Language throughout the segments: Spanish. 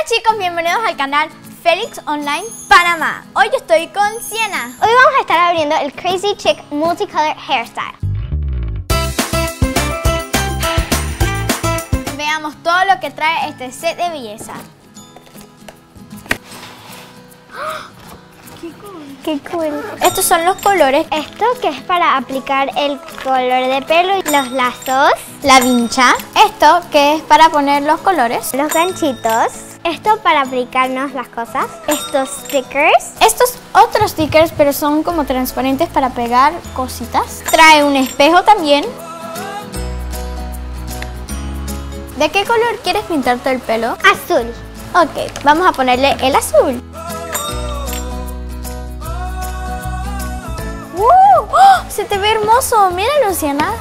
Hola chicos, bienvenidos al canal Félix Online Panamá. Hoy estoy con Siena. Hoy vamos a estar abriendo el Crazy Chick Multicolor Hairstyle. Veamos todo lo que trae este set de belleza. Qué cool. Estos son los colores. Esto que es para aplicar el color de pelo y los lazos, La vincha. Esto que es para poner los colores. los ganchitos. Esto para aplicarnos las cosas. Estos stickers. Estos otros stickers, pero son como transparentes para pegar cositas. Trae un espejo también. ¿De qué color quieres pintarte el pelo? Azul. Ok, vamos a ponerle el azul. ¡Uh! ¡Oh! Se te ve hermoso, mira Luciana.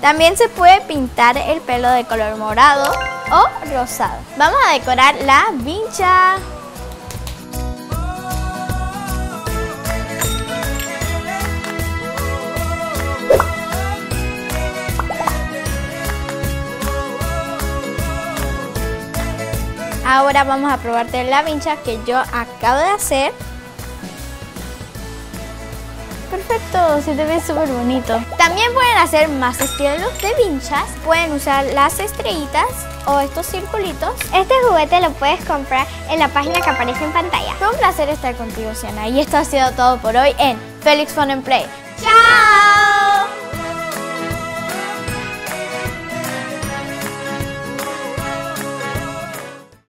También se puede pintar el pelo de color morado o rosado. Vamos a decorar la vincha. Ahora vamos a probarte la vincha que yo acabo de hacer. Perfecto, se te ve súper bonito. También pueden hacer más estilos de vinchas. Pueden usar las estrellitas o estos circulitos. Este juguete lo puedes comprar en la página que aparece en pantalla. Fue un placer estar contigo, Siana. Y esto ha sido todo por hoy en Felix Fun and Play. ¡Chao!